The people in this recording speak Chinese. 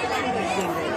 现在。